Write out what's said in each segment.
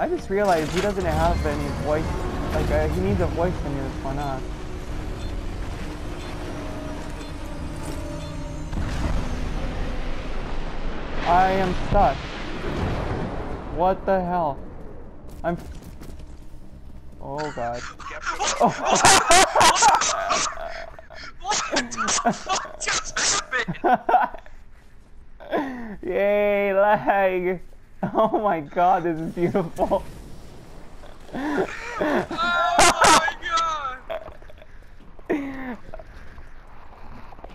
I just realized he doesn't have any voice. Like uh, he needs a voice in this one, huh? I am stuck. What the hell? I'm. Oh god. What the fuck just happened? Yay, lag! Oh my god, this is beautiful. Oh my god!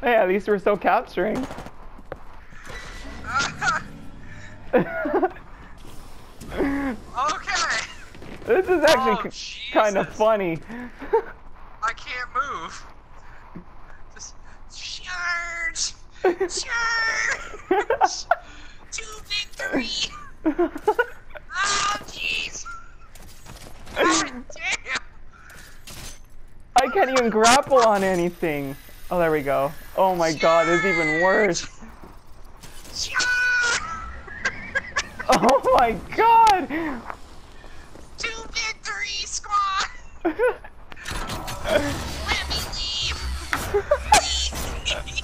Hey, at least we're still capturing. okay. This is actually Oh, kind of funny. I can't move. Just charge! Charge! To victory! Oh jeez! Damn! I can't even grapple on anything. Oh, there we go. Oh my god, it's even worse. Charge! Oh my god! To victory, squad! Let me leave! Please!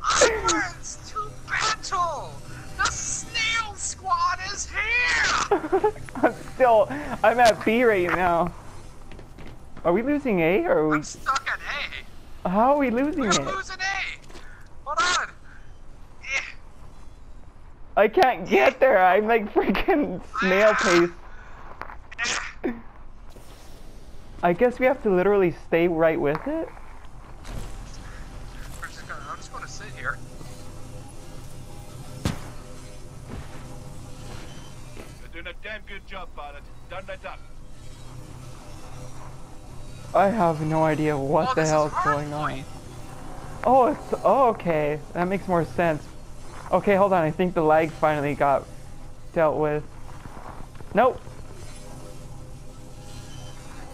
Onwards to battle! The snail squad is here! I'm still, I'm at B right now. Are we losing A or are we, I'm stuck at A. how are we losing We're it? losing A. Hold on. I can't get there. I'm like freaking snail pace. I guess we have to literally stay right with it. We're just gonna, I'm just gonna sit here. You're doing a damn good job, pilot. Let up. I have no idea what Oh, the this is hell's going on. Oh, it's oh, okay. That makes more sense. Okay, hold on. I think the lag finally got dealt with. Nope.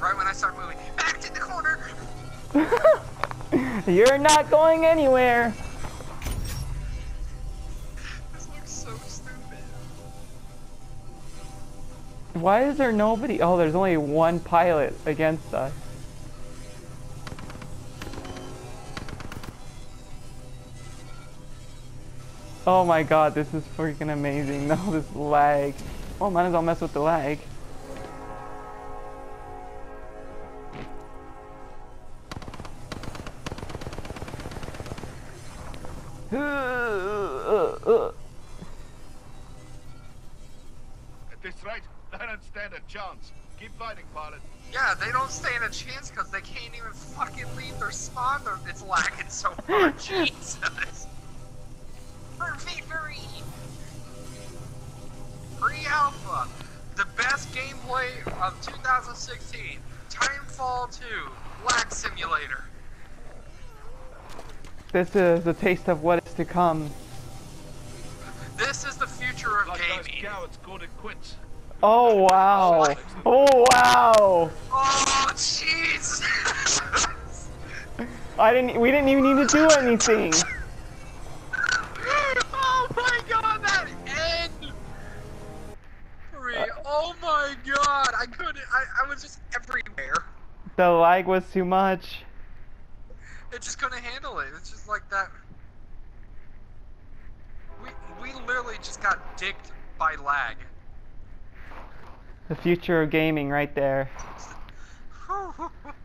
Right when I start moving. Back to the corner! You're not going anywhere. This looks so stupid. Why is there nobody? Oh, there's only one pilot against us. Oh my god, this is freaking amazing. No, this lag. Oh, might as well mess with the lag. At this rate, they don't stand a chance. Keep fighting, pilot. Yeah, they don't stand a chance because they can't even fucking leave their spawn. They're, it's lagging so much. Jesus. For victory! Pre-alpha. The best gameplay of 2016. Titanfall 2. Lag Simulator. This is a taste of what is to come. This is the future of Like those gaming. cowards called it quits. Oh wow! Oh wow! Oh, jeez! I didn't. We didn't even need to do anything. oh my god, that end! Three. Uh, oh my god, I couldn't. I, I was just everywhere. The lag was too much. It just couldn't handle it. It's just like that. We we literally just got dicked by lag. The future of gaming, right there.